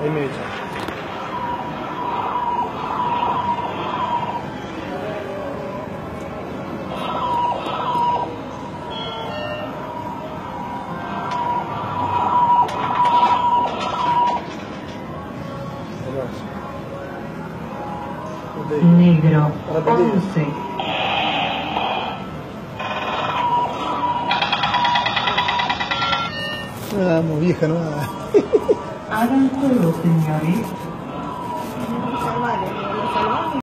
Ahí me. Negro Repetido. 11. Vamos, vieja, 아른 폴로 등열이